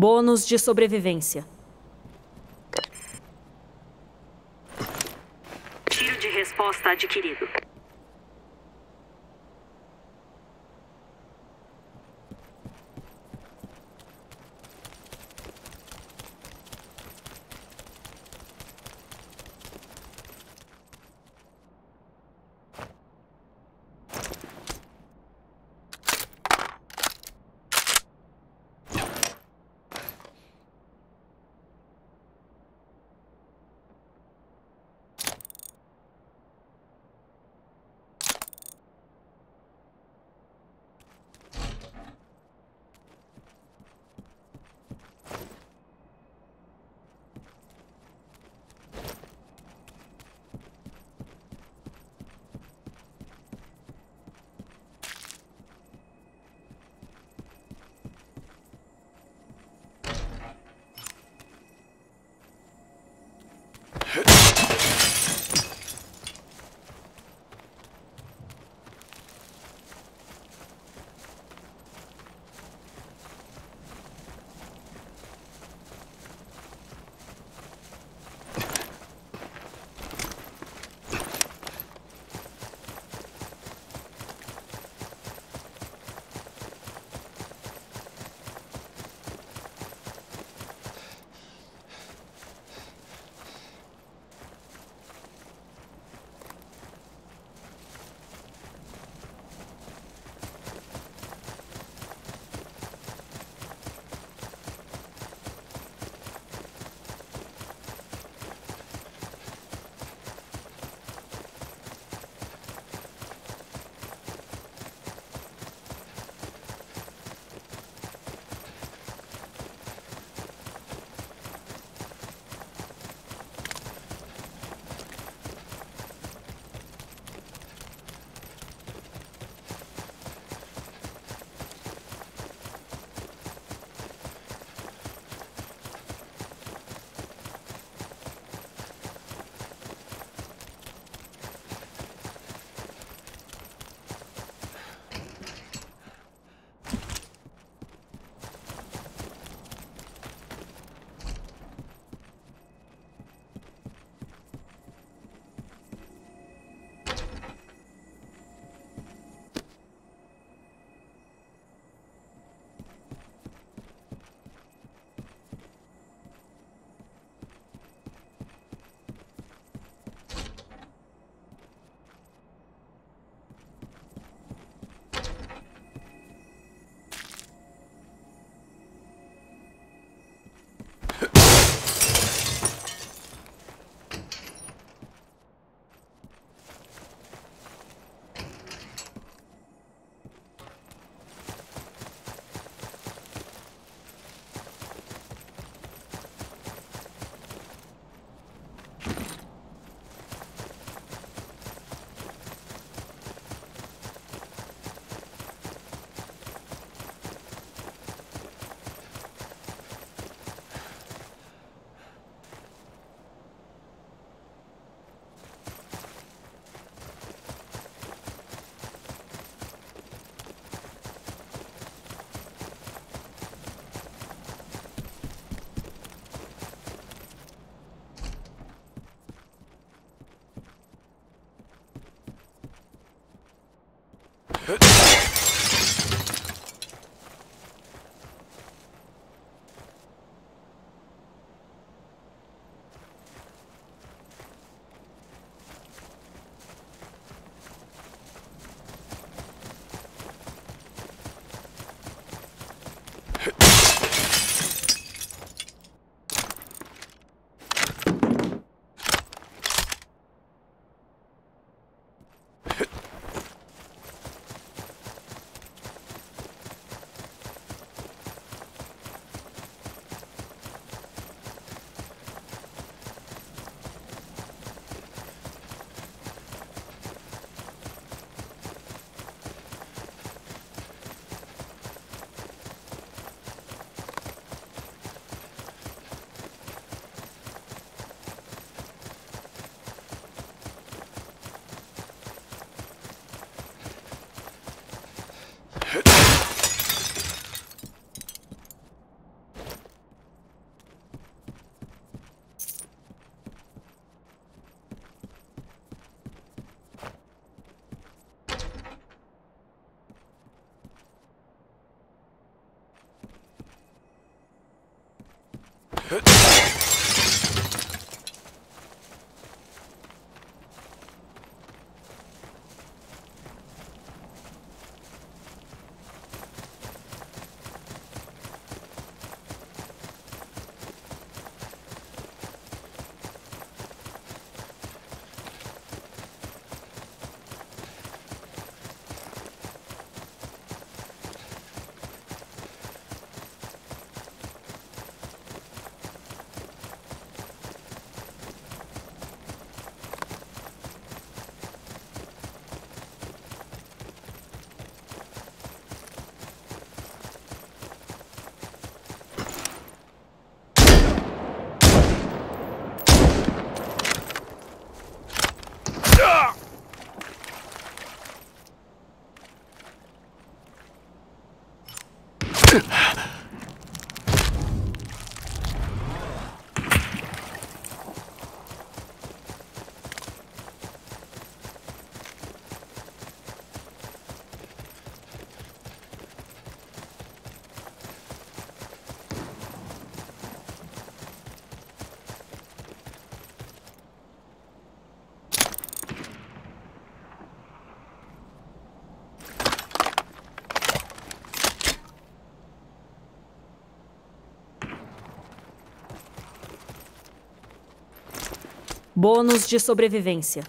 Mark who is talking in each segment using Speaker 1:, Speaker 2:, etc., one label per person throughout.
Speaker 1: Bônus de sobrevivência.
Speaker 2: Tiro de resposta adquirido. Hit!
Speaker 1: Bônus de sobrevivência.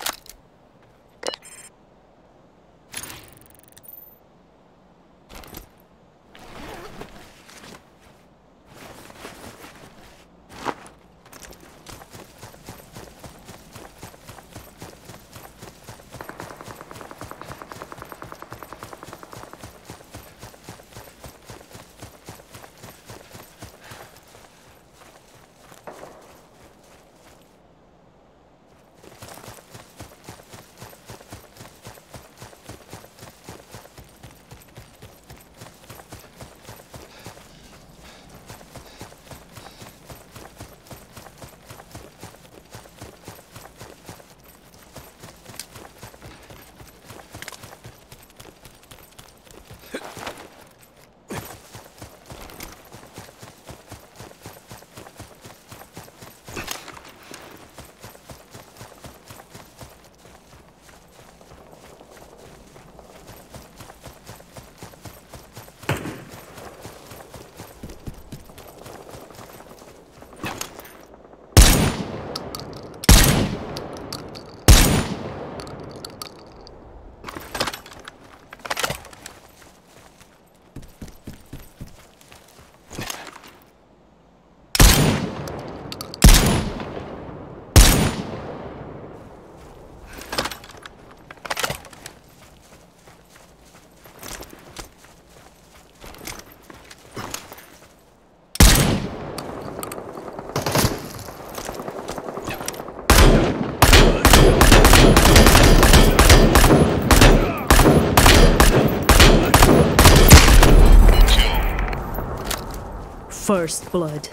Speaker 1: First Blood.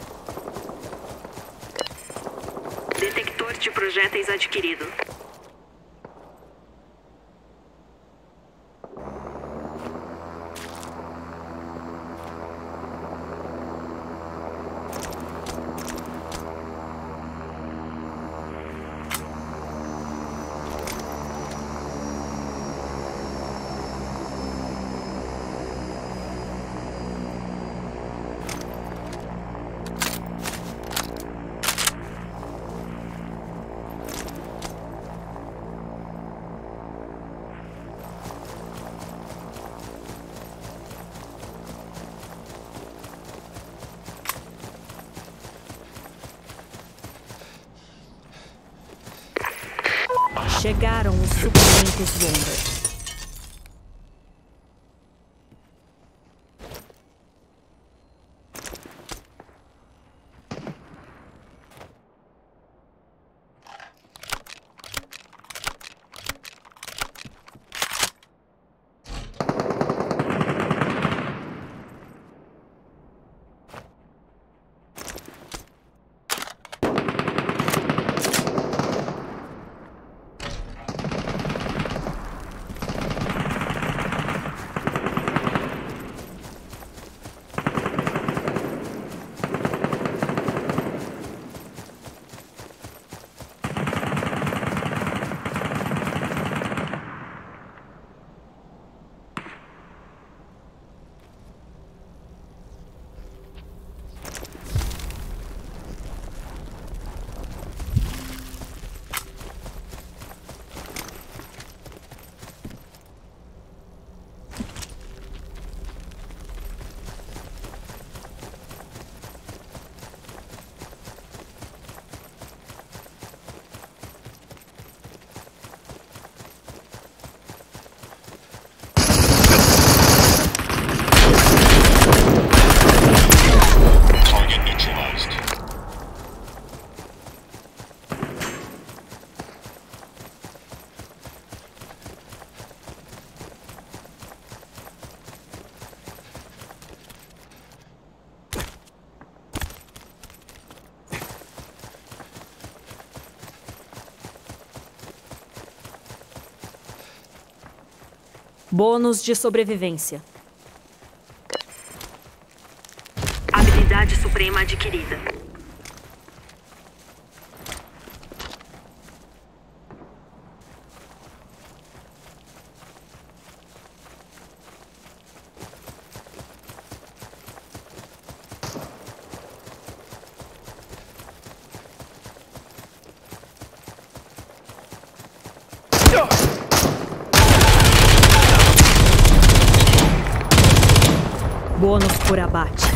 Speaker 2: Detector de projéteis adquirido.
Speaker 1: Chegaram os suprimentos Wonder. Bônus de sobrevivência.
Speaker 2: Habilidade suprema adquirida.
Speaker 1: Bônus por abate.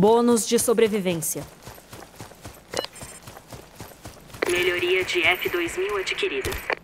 Speaker 1: Bônus de sobrevivência.
Speaker 2: Melhoria de F2000 adquirida.